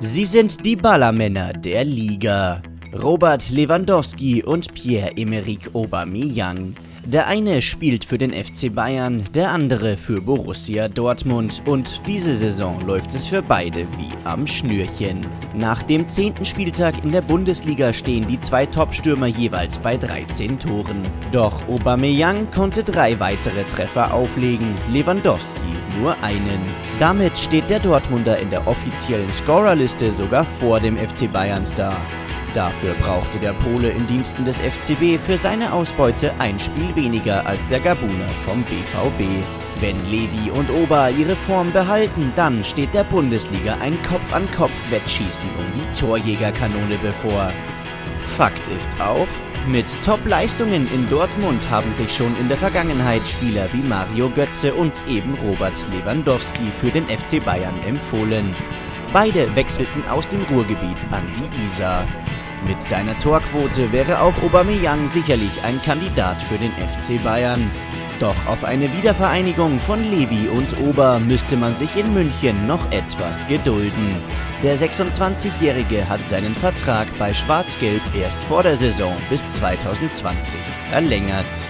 Sie sind die Ballermänner der Liga. Robert Lewandowski und Pierre-Emerick Aubameyang. Der eine spielt für den FC Bayern, der andere für Borussia Dortmund und diese Saison läuft es für beide wie am Schnürchen. Nach dem zehnten Spieltag in der Bundesliga stehen die zwei Topstürmer jeweils bei 13 Toren. Doch Aubameyang konnte drei weitere Treffer auflegen, Lewandowski nur einen. Damit steht der Dortmunder in der offiziellen Scorerliste sogar vor dem FC Bayern-Star. Dafür brauchte der Pole in Diensten des FCB für seine Ausbeute ein Spiel weniger als der Gabuner vom BVB. Wenn Levi und Ober ihre Form behalten, dann steht der Bundesliga ein Kopf-an-Kopf-Wettschießen um die Torjägerkanone bevor. Fakt ist auch, mit Top-Leistungen in Dortmund haben sich schon in der Vergangenheit Spieler wie Mario Götze und eben Robert Lewandowski für den FC Bayern empfohlen. Beide wechselten aus dem Ruhrgebiet an die Isar. Mit seiner Torquote wäre auch Aubameyang sicherlich ein Kandidat für den FC Bayern. Doch auf eine Wiedervereinigung von Levi und Ober müsste man sich in München noch etwas gedulden. Der 26-Jährige hat seinen Vertrag bei Schwarz-Gelb erst vor der Saison bis 2020 verlängert.